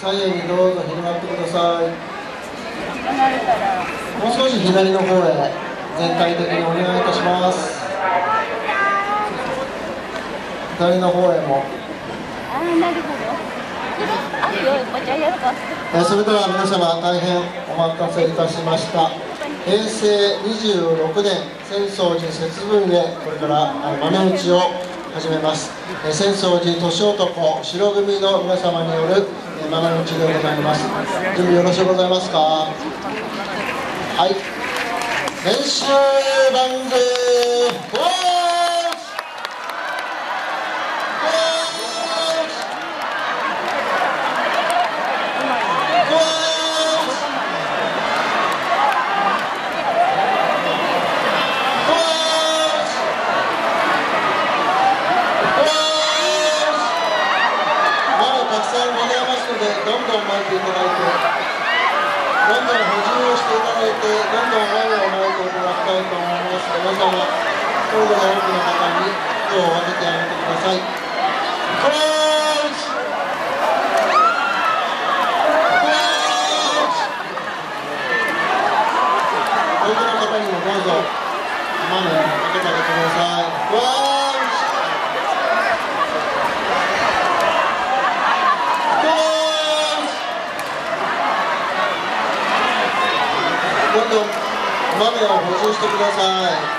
左右にどうぞ広がってください。もう少し左の方へ全体的にお願いいたします。左の方へも。あなるほどえそれでは皆様大変お待たせいたしました。平成26年浅草寺節分へこれから豆打ちを始めます。浅草寺年男白組の皆様によるえー豆打ちでございます。準備よろしゅうございますか？はい。練習番組。だいて、どんどん補充をしていただいて、どんどん前を巻いていただきたいと思います。皆様、それぞれ多くの方に手を分けてあげてください。クローズクローズ多くの方にもどうぞ、豆をかけてあげてください。クローズどんどん豆を補充してください。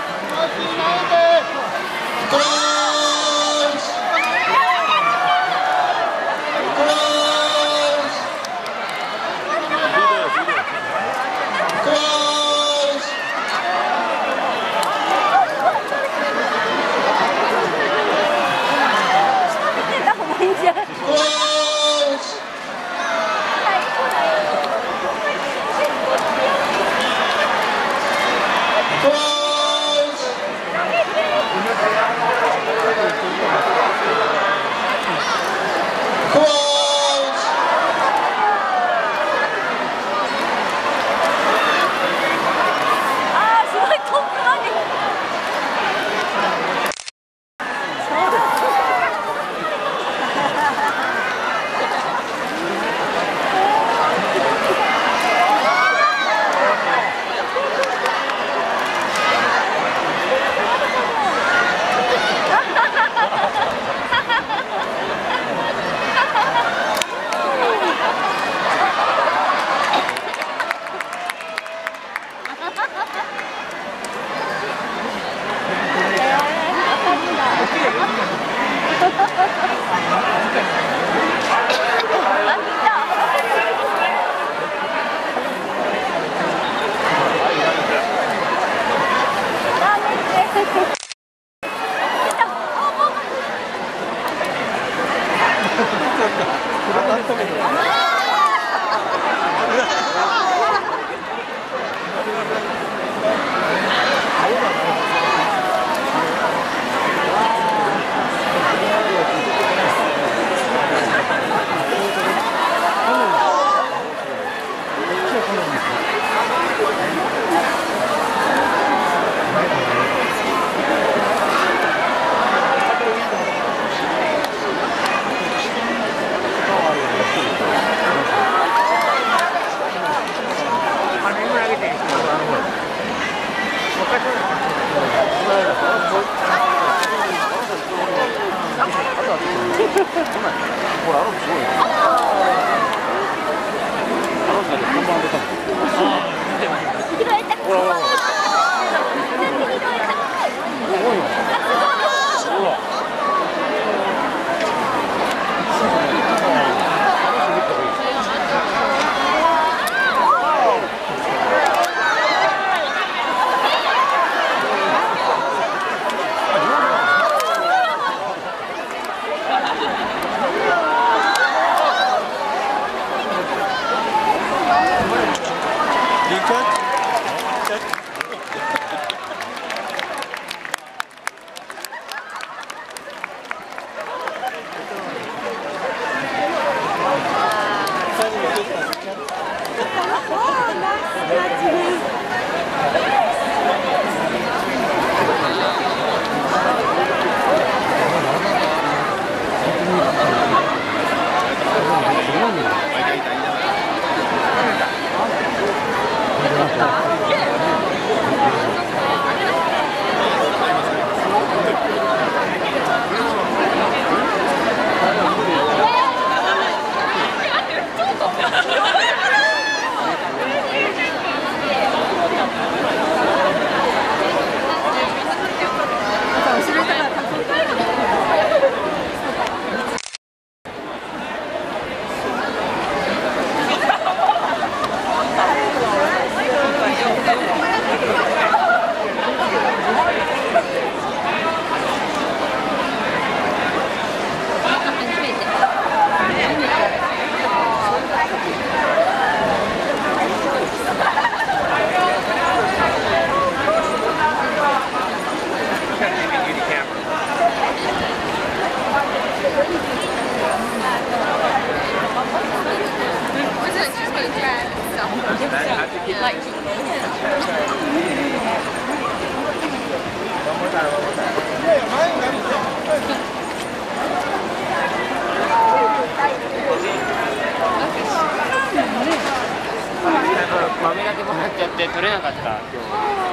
Ha ha ha ha! 拾えたクで取れなかった今日。